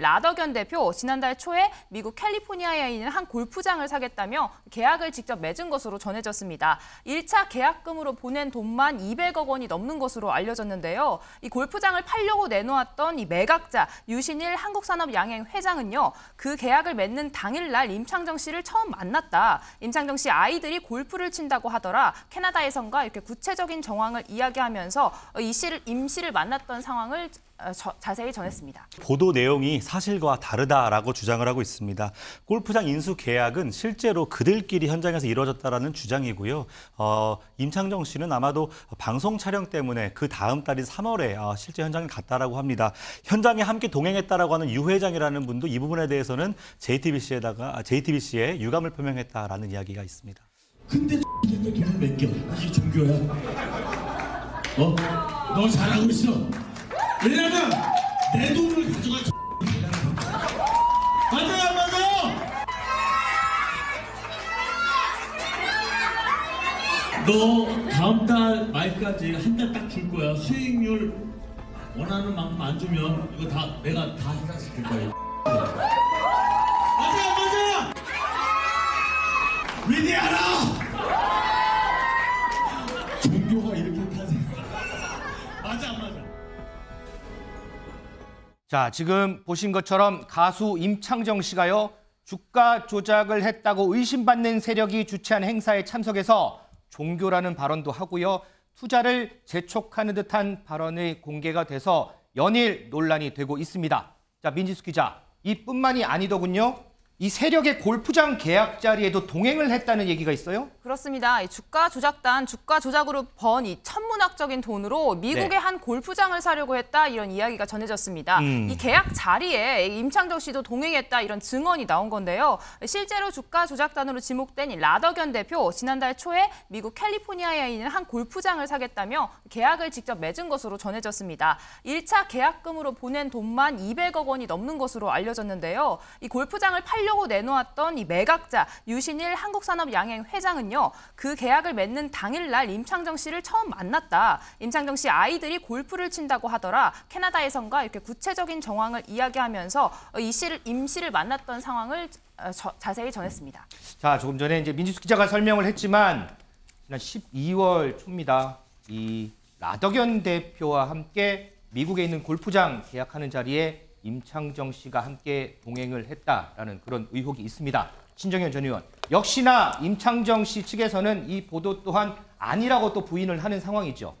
라더견 대표 지난달 초에 미국 캘리포니아에 있는 한 골프장을 사겠다며 계약을 직접 맺은 것으로 전해졌습니다. 1차 계약금으로 보낸 돈만 200억 원이 넘는 것으로 알려졌는데요. 이 골프장을 팔려고 내놓았던 이 매각자 유신일 한국산업양행 회장은요. 그 계약을 맺는 당일날 임창정 씨를 처음 만났다. 임창정 씨 아이들이 골프를 친다고 하더라. 캐나다에선가 이렇게 구체적인 정황을 이야기하면서 이 씨를 임 씨를 만났던 상황을 어, 저, 자세히 전했습니다. 보도 내용이 사실과 다르다라고 주장을 하고 있습니다. 골프장 인수 계약은 실제로 그들끼리 현장에서 이루어졌다라는 주장이고요. 어, 임창정 씨는 아마도 방송 촬영 때문에 그 다음 달인 3월에 어, 실제 현장에 갔다라고 합니다. 현장에 함께 동행했다라고 하는 유 회장이라는 분도 이 부분에 대해서는 JTBC에다가 JTBC에 유감을 표명했다라는 이야기가 있습니다. 근데 내 돈을 맡겨 이게 종교야 어? 너 잘하고 있어 왜냐면 내 돈을 가져가 맞아요 안 맞아요? 너 다음 달 말까지 한 달 딱 줄 거야. 수익률 원하는 만큼 안 주면 이거 다 내가 다 해결시킬 거야. 맞아요 안 맞아요? 위대하라 자, 지금 보신 것처럼 가수 임창정 씨가요. 주가 조작을 했다고 의심받는 세력이 주최한 행사에 참석해서 종교라는 발언도 하고요. 투자를 재촉하는 듯한 발언이 공개가 돼서 연일 논란이 되고 있습니다. 자, 민지수 기자. 이뿐만이 아니더군요. 이 세력의 골프장 계약 자리에도 동행을 했다는 얘기가 있어요? 그렇습니다. 이 주가 조작단, 주가 조작으로 번 이 천 문학적인 돈으로 미국의 네. 한 골프장을 사려고 했다 이런 이야기가 전해졌습니다. 음. 이 계약 자리에 임창정 씨도 동행했다 이런 증언이 나온 건데요. 실제로 주가 조작단으로 지목된 이 라더견 대표 지난달 초에 미국 캘리포니아에 있는 한 골프장을 사겠다며 계약을 직접 맺은 것으로 전해졌습니다. 1차 계약금으로 보낸 돈만 200억 원이 넘는 것으로 알려졌는데요. 이 골프장을 팔려고 내놓았던 이 매각자 유신일 한국산업양행 회장은요. 그 계약을 맺는 당일날 임창정 씨를 처음 만났 다. 임창정 씨 아이들이 골프를 친다고 하더라. 캐나다에선가 이렇게 구체적인 정황을 이야기하면서 이 씨를 임 씨를 만났던 상황을 어, 저- 자세히 전했습니다. 자, 조금 전에 이제 민지수 기자가 설명을 했지만 지난 12월 초입니다. 이 라더견 대표와 함께 미국에 있는 골프장 계약하는 자리에 임창정 씨가 함께 동행을 했다라는 그런 의혹이 있습니다. 신정현 전 의원. 역시나 임창정 씨 측에서는 이 보도 또한 아니라고 또 부인을 하는 상황이죠.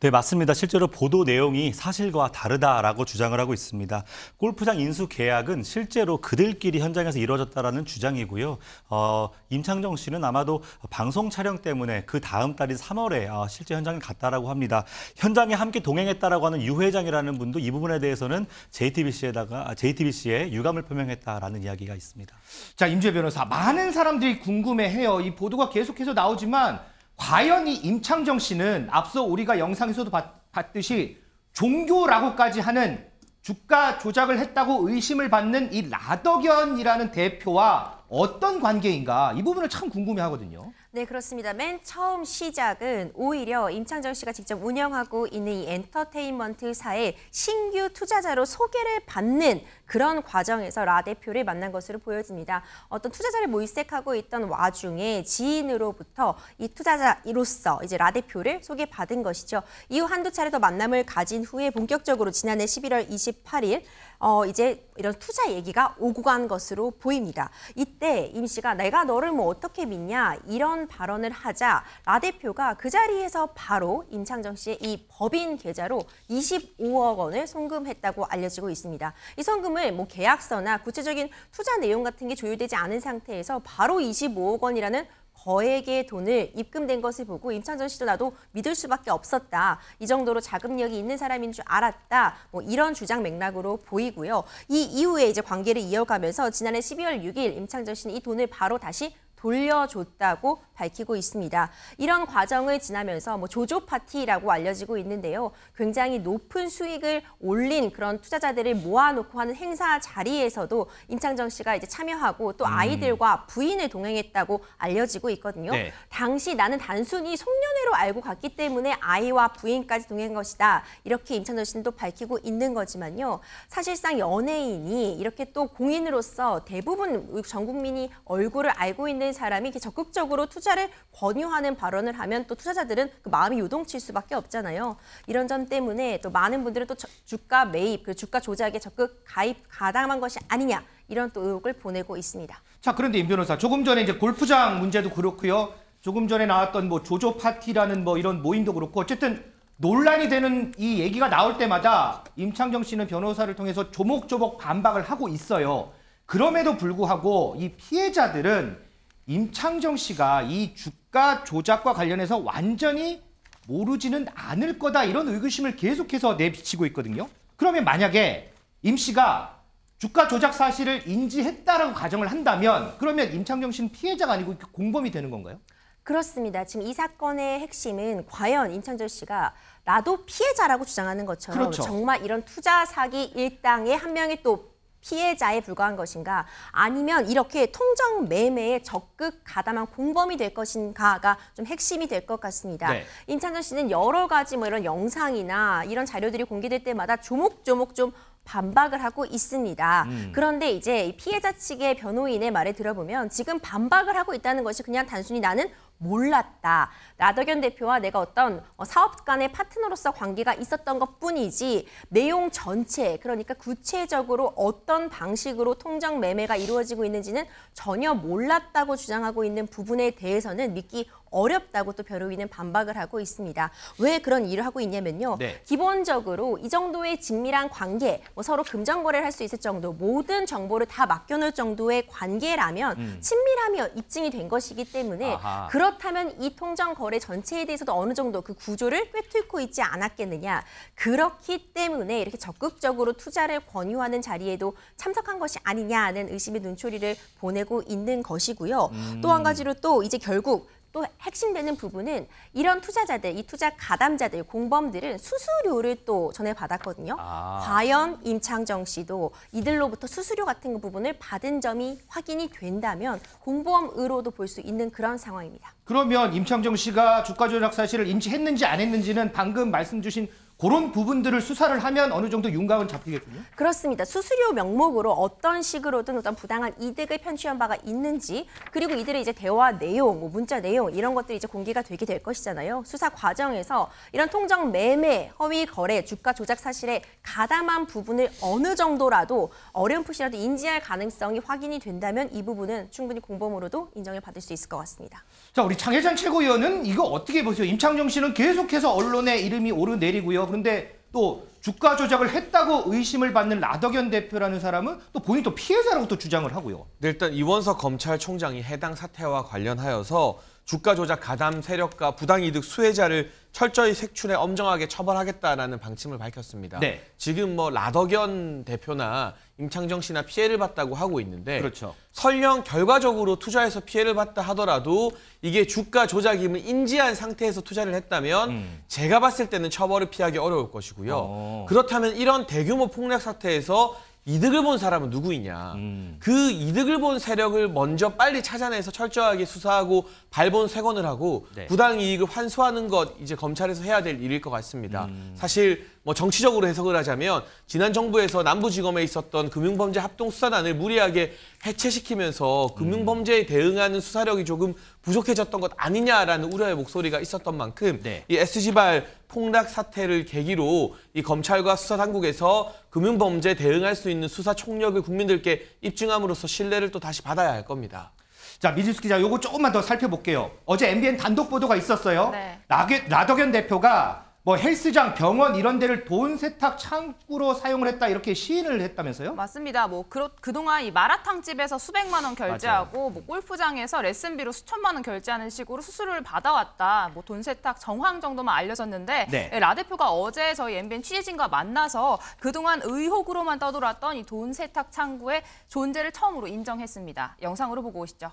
네, 맞습니다. 실제로 보도 내용이 사실과 다르다라고 주장을 하고 있습니다. 골프장 인수 계약은 실제로 그들끼리 현장에서 이루어졌다라는 주장이고요. 어, 임창정 씨는 아마도 방송 촬영 때문에 그 다음 달인 3월에 어, 실제 현장에 갔다라고 합니다. 현장에 함께 동행했다라고 하는 유 회장이라는 분도 이 부분에 대해서는 JTBC에다가 JTBC에 유감을 표명했다라는 이야기가 있습니다. 자, 임주혜 변호사. 많은 사람들이 궁금해해요. 이 보도가 계속해서 나오지만 과연 이 임창정 씨는 앞서 우리가 영상에서도 봤, 봤듯이 종교라고까지 하는 주가 조작을 했다고 의심을 받는 이 라더견이라는 대표와 어떤 관계인가 이 부분을 참 궁금해 하거든요. 네, 그렇습니다. 맨 처음 시작은 오히려 임창정 씨가 직접 운영하고 있는 이 엔터테인먼트사의 신규 투자자로 소개를 받는 그런 과정에서 라 대표를 만난 것으로 보여집니다. 어떤 투자자를 모색하고 있던 와중에 지인으로부터 이 투자자로서 이제 라 대표를 소개받은 것이죠. 이후 한두 차례 더 만남을 가진 후에 본격적으로 지난해 11월 28일 어, 이제 이런 투자 얘기가 오고 간 것으로 보입니다. 이때 임 씨가 내가 너를 뭐 어떻게 믿냐 이런 발언을 하자 라 대표가 그 자리에서 바로 임창정 씨의 이 법인 계좌로 25억 원을 송금했다고 알려지고 있습니다. 이 송금을 뭐 계약서나 구체적인 투자 내용 같은 게 조율되지 않은 상태에서 바로 25억 원이라는 거액의 돈을 입금된 것을 보고 임창정 씨도 나도 믿을 수밖에 없었다. 이 정도로 자금력이 있는 사람인 줄 알았다. 뭐 이런 주장 맥락으로 보이고요. 이 이후에 이제 관계를 이어가면서 지난해 12월 6일 임창정 씨는 이 돈을 바로 다시 돌려줬다고 밝히고 있습니다. 이런 과정을 지나면서 뭐 조조 파티라고 알려지고 있는데요. 굉장히 높은 수익을 올린 그런 투자자들을 모아놓고 하는 행사 자리에서도 임창정 씨가 이제 참여하고 또 아이들과 부인을 동행했다고 알려지고 있거든요. 네. 당시 나는 단순히 송년회로 알고 갔기 때문에 아이와 부인까지 동행한 것이다. 이렇게 임창정 씨는 또 밝히고 있는 거지만요. 사실상 연예인이 이렇게 또 공인으로서 대부분 전 국민이 얼굴을 알고 있는 사람이 이렇게 적극적으로 투자를 권유하는 발언을 하면 또 투자자들은 그 마음이 요동칠 수밖에 없잖아요. 이런 점 때문에 또 많은 분들은 또 저- 주가 매입, 그 주가 조작에 적극 가입 가담한 것이 아니냐 이런 또 의혹을 보내고 있습니다. 자, 그런데 임 변호사, 조금 전에 이제 골프장 문제도 그렇고요. 조금 전에 나왔던 뭐 조조 파티라는 뭐 이런 모임도 그렇고 어쨌든 논란이 되는 이 얘기가 나올 때마다 임창정 씨는 변호사를 통해서 조목조목 반박을 하고 있어요. 그럼에도 불구하고 이 피해자들은 임창정 씨가 이 주가 조작과 관련해서 완전히 모르지는 않을 거다 이런 의구심을 계속해서 내비치고 있거든요. 그러면 만약에 임 씨가 주가 조작 사실을 인지했다라고 가정을 한다면 그러면 임창정 씨는 피해자가 아니고 공범이 되는 건가요? 그렇습니다. 지금 이 사건의 핵심은 과연 임창정 씨가 나도 피해자라고 주장하는 것처럼 그렇죠. 정말 이런 투자 사기 일당의 한 명의 또 피해자에 불과한 것인가 아니면 이렇게 통정 매매에 적극 가담한 공범이 될 것인가가 좀 핵심이 될 것 같습니다. 네. 임창정 씨는 여러 가지 뭐 이런 영상이나 이런 자료들이 공개될 때마다 조목조목 좀 반박을 하고 있습니다. 그런데 이제 이 피해자 측의 변호인의 말을 들어보면 지금 반박을 하고 있다는 것이 그냥 단순히 나는 몰랐다. 나덕현 대표와 내가 어떤 어, 사업 간의 파트너로서 관계가 있었던 것 뿐이지 내용 전체 그러니까 구체적으로 어떤 방식으로 통정 매매가 이루어지고 있는지는 전혀 몰랐다고 주장하고 있는 부분에 대해서는 믿기 어렵다고 또 변호인은 반박을 하고 있습니다. 왜 그런 일을 하고 있냐면요. 네. 기본적으로 이 정도의 긴밀한 관계, 뭐 서로 금전 거래를 할 수 있을 정도, 모든 정보를 다 맡겨놓을 정도의 관계라면 친밀함이 입증이 된 것이기 때문에 음. 아하. 그렇다면 이 통정 거래 전체에 대해서도 어느 정도 그 구조를 꿰뚫고 있지 않았겠느냐. 그렇기 때문에 이렇게 적극적으로 투자를 권유하는 자리에도 참석한 것이 아니냐는 의심의 눈초리를 보내고 있는 것이고요. 또한 가지로 또 이제 결국 또 핵심되는 부분은 이런 투자자들, 이 투자 가담자들, 공범들은 수수료를 또 전해 받았거든요. 아. 과연 임창정 씨도 이들로부터 수수료 같은 부분을 받은 점이 확인이 된다면 공범으로도 볼 수 있는 그런 상황입니다. 그러면 임창정 씨가 주가 조작 사실을 인지했는지 안 했는지는 방금 말씀 주신 그런 부분들을 수사를 하면 어느 정도 윤곽은 잡히겠군요. 그렇습니다. 수수료 명목으로 어떤 식으로든 어떤 부당한 이득을 편취한 바가 있는지 그리고 이들의 이제 대화 내용, 뭐 문자 내용 이런 것들이 이제 공개가 되게 될 것이잖아요. 수사 과정에서 이런 통정 매매, 허위 거래, 주가 조작 사실에 가담한 부분을 어느 정도라도 어렴풋이라도 인지할 가능성이 확인이 된다면 이 부분은 충분히 공범으로도 인정을 받을 수 있을 것 같습니다. 자, 우리 장혜찬 최고위원은 이거 어떻게 보세요? 임창정 씨는 계속해서 언론에 이름이 오르내리고요. 그런데 또 주가 조작을 했다고 의심을 받는 라덕현 대표라는 사람은 또 본인 또 피해자라고 또 주장을 하고요. 네, 일단 이원석 검찰총장이 해당 사태와 관련하여서 주가 조작 가담 세력과 부당이득 수혜자를 철저히 색출해 엄정하게 처벌하겠다라는 방침을 밝혔습니다. 네. 지금 뭐 라덕연 대표나 임창정 씨나 피해를 봤다고 하고 있는데 그렇죠. 설령 결과적으로 투자해서 피해를 봤다 하더라도 이게 주가 조작임을 인지한 상태에서 투자를 했다면 제가 봤을 때는 처벌을 피하기 어려울 것이고요. 어. 그렇다면 이런 대규모 폭락 사태에서 이득을 본 사람은 누구이냐. 그 이득을 본 세력을 먼저 빨리 찾아내서 철저하게 수사하고 발본 쇄건을 하고 네. 부당 이익을 환수하는 것 이제 검찰에서 해야 될 일일 것 같습니다. 사실 뭐 정치적으로 해석을 하자면 지난 정부에서 남부지검에 있었던 금융범죄 합동수사단을 무리하게 해체시키면서 금융범죄에 대응하는 수사력이 조금 부족해졌던 것 아니냐라는 우려의 목소리가 있었던 만큼 네. 이 SG발 폭락 사태를 계기로 이 검찰과 수사 당국에서 금융범죄에 대응할 수 있는 수사 총력을 국민들께 입증함으로써 신뢰를 또 다시 받아야 할 겁니다. 자, 미지수 기자, 요거 조금만 더 살펴볼게요. 어제 MBN 단독 보도가 있었어요. 네. 라게, 라덕현 대표가 뭐 헬스장, 병원 이런 데를 돈 세탁 창구로 사용을 했다 이렇게 시인을 했다면서요? 맞습니다. 뭐 그로, 그동안 이 마라탕 집에서 수백만 원 결제하고 뭐 골프장에서 레슨비로 수천만 원 결제하는 식으로 수수료를 받아왔다. 뭐 돈 세탁 정황 정도만 알려졌는데 네. 예, 라 대표가 어제 저희 MBN 취재진과 만나서 그동안 의혹으로만 떠돌았던 이 돈 세탁 창구의 존재를 처음으로 인정했습니다. 영상으로 보고 오시죠.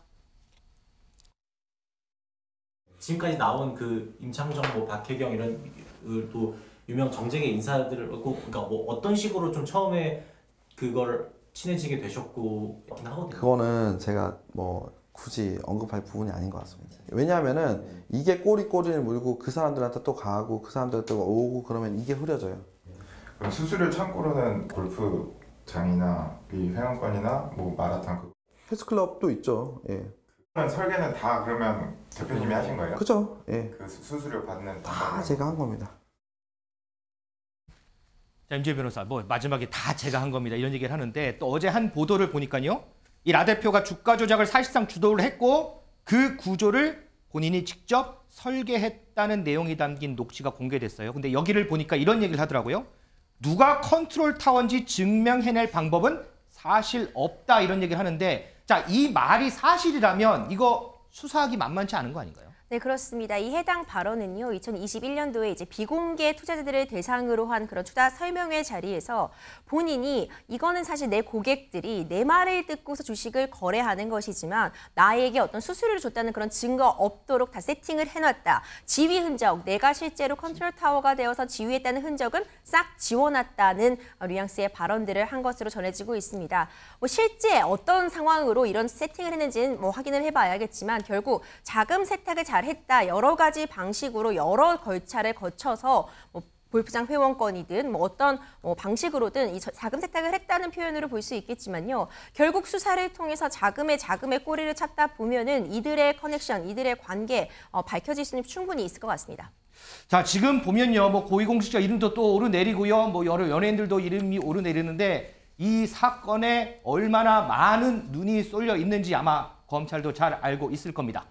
지금까지 나온 그 임창정, 뭐 박혜경 이런 그 또 유명 정쟁의 인사들을 꼭 그러니까 뭐 어떤 식으로 좀 처음에 그걸 친해지게 되셨고 있긴 하거든요. 그거는 제가 뭐 굳이 언급할 부분이 아닌 것 같습니다. 왜냐하면은 이게 꼬리 꼬리를 물고 그 사람들한테 또 가고 그 사람들한테 또 오고 그러면 이게 흐려져요. 그럼 수수료 창고로는 골프 장이나 이 회원권이나 뭐 마라탕 그 헬스클럽도 있죠. 예. 설계는 다 그러면 대표님이 하신 거예요? 그죠? 예. 그 수- 수수료 받는 다 방법은? 제가 한 겁니다. 자, 임재 변호사, 뭐 마지막에 다 제가 한 겁니다. 이런 얘기를 하는데 또 어제 한 보도를 보니까요. 이 라 대표가 주가 조작을 사실상 주도를 했고 그 구조를 본인이 직접 설계했다는 내용이 담긴 녹취가 공개됐어요. 근데 여기를 보니까 이런 얘기를 하더라고요. 누가 컨트롤 타워인지 증명해낼 방법은 사실 없다 이런 얘기를 하는데 자, 이 말이 사실이라면 이거 수사하기 만만치 않은 거 아닌가요? 네, 그렇습니다. 이 해당 발언은요, 2021년도에 이제 비공개 투자자들을 대상으로 한 그런 투자 설명회 자리에서 본인이 이거는 사실 내 고객들이 내 말을 듣고서 주식을 거래하는 것이지만 나에게 어떤 수수료를 줬다는 그런 증거 없도록 다 세팅을 해놨다. 지위 흔적, 내가 실제로 컨트롤 타워가 되어서 지휘했다는 흔적은 싹 지워놨다는 뉘앙스의 발언들을 한 것으로 전해지고 있습니다. 뭐 실제 어떤 상황으로 이런 세팅을 했는지는 뭐 확인을 해봐야겠지만 결국 자금 세탁을 잘 했다 여러 가지 방식으로 여러 절차를 거쳐서 뭐 골프장 회원권이든 뭐 어떤 뭐 방식으로든 이 저- 자금 세탁을 했다는 표현으로 볼 수 있겠지만요. 결국 수사를 통해서 자금의 자금의 꼬리를 찾다 보면은 이들의 커넥션, 이들의 관계 어, 밝혀질 수는 충분히 있을 것 같습니다. 자, 지금 보면요. 뭐 고위공직자 이름도 또 오르내리고요. 뭐 여러 연예인들도 이름이 오르내리는데 이 사건에 얼마나 많은 눈이 쏠려 있는지 아마 검찰도 잘 알고 있을 겁니다.